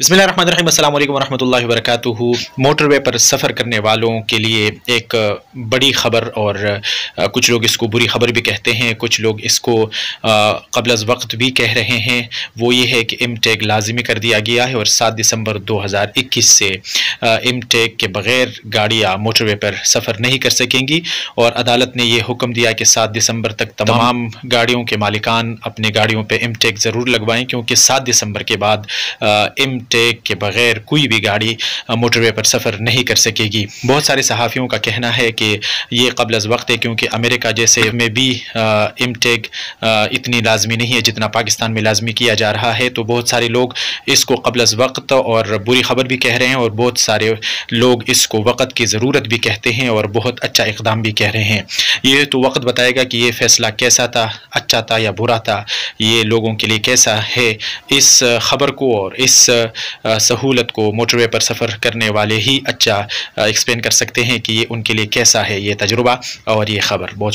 बसमीम वरहमल वरक मोटरवे पर सफ़र करने वालों के लिए एक बड़ी ख़बर और कुछ लोग इसको बुरी ख़बर भी कहते हैं कुछ लोग इसको कबल वक्त भी कह रहे हैं। वो ये है कि एम टेक लाजमी कर दिया गया है और सात दिसंबर 2021 से एम टेक के बग़ैर गाड़ियाँ मोटरवे पर सफ़र नहीं कर सकेंगी और अदालत ने यह हुक्म दिया कि सात दिसंबर तक तमाम गाड़ियों के मालिकान अपने गाड़ियों पर एम टेक ज़रूर लगवाएँ क्योंकि सात दिसंबर के बाद एम टैग के बगैर कोई भी गाड़ी मोटरवे पर सफ़र नहीं कर सकेगी। बहुत सारे सहाफ़ियों का कहना है कि ये कबल वक्त है क्योंकि अमेरिका जैसे में भी एम टैग इतनी लाजमी नहीं है जितना पाकिस्तान में लाजमी किया जा रहा है। तो बहुत सारे लोग इसको कबल वक्त और बुरी खबर भी कह रहे हैं और बहुत सारे लोग इसको वक़्त की ज़रूरत भी कहते हैं और बहुत अच्छा इकदाम भी कह रहे हैं। ये तो वक्त बताएगा कि ये फ़ैसला कैसा था अच्छा था या बुरा था ये लोगों के लिए कैसा है इस ख़बर को और इस सहूलत को मोटरवे पर सफ़र करने वाले ही अच्छा एक्सप्लेन कर सकते हैं कि ये उनके लिए कैसा है ये तजुर्बा और ये ख़बर। बहुत